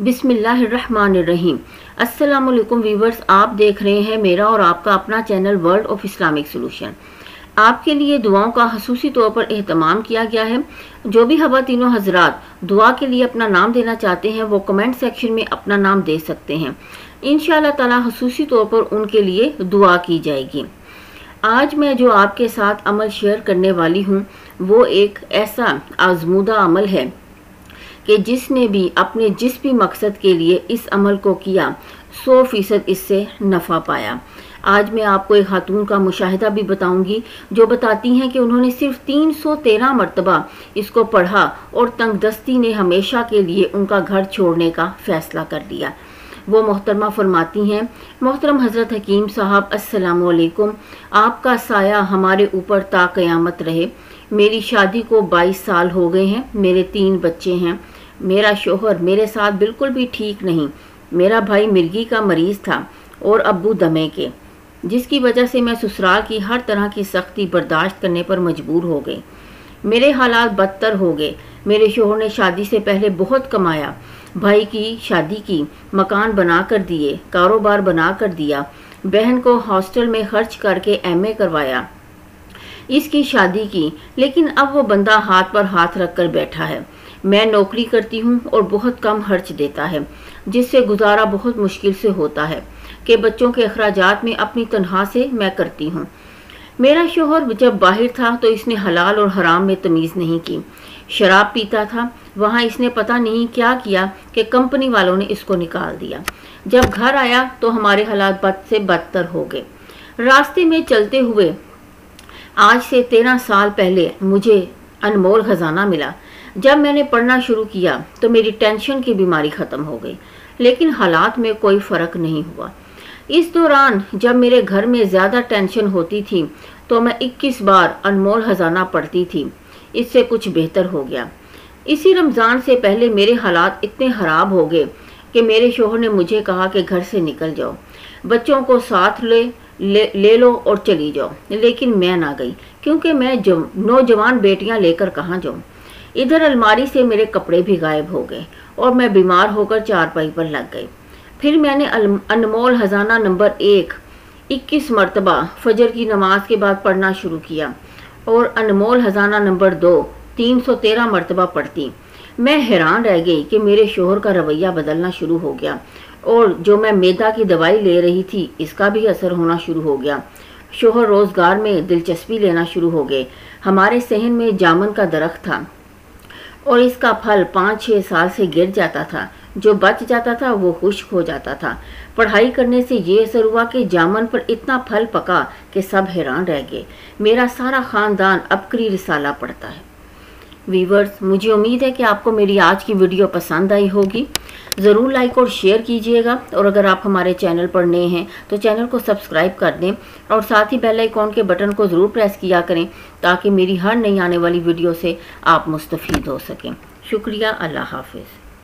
बिसमीम अस्सलाम वालेकुम वीवर्स आप देख रहे हैं मेरा और आपका अपना channel world of Islamic solution. आपके लिए दुआओं का खसूसी तौर पर अहतमाम किया गया है। जो भी हवा तीनों हजरात दुआ के लिए अपना नाम देना चाहते हैं, वो कमेंट सेक्शन में अपना नाम दे सकते हैं। इन ताला खसूसी तौर पर उनके लिए दुआ की जाएगी। आज मैं जो आपके साथ अमल शेयर करने वाली हूँ, वो एक ऐसा आजमूदा अमल है कि जिसने भी अपने जिस भी मकसद के लिए इस अमल को किया, सौ फ़ीसद इससे नफ़ा पाया। आज मैं आपको एक खातून का मुशाहिदा भी बताऊँगी, जो बताती हैं कि उन्होंने सिर्फ़ 313 मरतबा इसको पढ़ा और तंगदस्ती ने हमेशा के लिए उनका घर छोड़ने का फ़ैसला कर लिया वो मोहतरमा फरमाती हैं, मोहतरम हज़रत हकीम साहब असलकुम आपका साया हमारे ऊपर ता क़यामत रहे। मेरी शादी को 22 साल हो गए हैं, मेरे तीन बच्चे हैं। मेरा शोहर मेरे साथ बिल्कुल भी ठीक नहीं। मेरा भाई मिर्गी का मरीज़ था और अब्बू दमे के, जिसकी वजह से मैं ससुराल की हर तरह की सख्ती बर्दाश्त करने पर मजबूर हो गई। मेरे हालात बदतर हो गए। मेरे शोहर ने शादी से पहले बहुत कमाया। भाई की शादी की, मकान बना कर दिए, कारोबार बना कर दिया, बहन को हॉस्टल में खर्च करके एमए करवाया, इसकी शादी की, लेकिन अब वो बंदा हाथ पर हाथ रख कर बैठा है। मैं नौकरी करती हूँ और बहुत कम खर्च देता है, जिससे गुजारा बहुत मुश्किल से होता है, कि बच्चों के अखराज में अपनी तनख्वाह से मैं करती हूँ। मेरा शोहर जब बाहर था तो इसने हलाल और हराम में तमीज़ नहीं की। शराब पीता था, वहाँ इसने पता नहीं क्या किया कि कंपनी वालों ने इसको निकाल दिया। जब घर आया तो हमारे हालात बद से बदतर हो गए। रास्ते में चलते हुए, आज से तेरह साल पहले मुझे अनमोल खजाना मिला। जब मैंने पढ़ना शुरू किया तो मेरी टेंशन की बीमारी ख़त्म हो गई लेकिन हालात में कोई फ़र्क नहीं हुआ। इस दौरान जब मेरे घर में ज़्यादा टेंशन होती थी तो मैं 21 बार अनमोल ख़जाना पढ़ती थी। इससे कुछ बेहतर हो गया। इसी रमज़ान से पहले मेरे हालात इतने ख़राब हो गए कि मेरे शोहर ने मुझे कहा कि घर से निकल जाओ। बच्चों को साथ ले ले, ले लो और चली जाओ। लेकिन मैं ना गई क्योंकि मैं नौजवान बेटियाँ लेकर कहाँ जाऊँ? इधर अलमारी से मेरे कपड़े भी गायब हो गए और मैं बीमार होकर चारपाई पर लग गई। फिर मैंने अनमोल हजाना नंबर एक, इक्कीस मरतबा फजर की नमाज़ के बाद पढ़ना शुरू किया और अनमोल हजाना नंबर दो, तीन सौ तेरह मरतबा पढ़ती। मैं हैरान रह गई कि मेरे शोहर का रवैया बदलना शुरू हो गया और जो मैं मैदा की दवाई ले रही थी, इसका भी असर होना शुरू हो गया। शोहर रोज़गार में दिलचस्पी लेना शुरू हो गए। हमारे सहन में जामन का दरख्त था। और इसका फल पाँच छः साल से गिर जाता था। जो बच जाता था, वो खुश हो जाता था। पढ़ाई करने से ये असर हुआ कि जामन पर इतना फल पका कि सब हैरान रह गए। मेरा सारा ख़ानदान अबकरी रिसाला पढ़ता है। वीवर्स मुझे उम्मीद है कि आपको मेरी आज की वीडियो पसंद आई होगी। ज़रूर लाइक और शेयर कीजिएगा। और अगर आप हमारे चैनल पर नए हैं तो चैनल को सब्सक्राइब कर दें और साथ ही बेल आइकॉन के बटन को ज़रूर प्रेस किया करें, ताकि मेरी हर नई आने वाली वीडियो से आप मुस्तफ़ हो सकें। शुक्रिया, अल्लाह हाफिज़।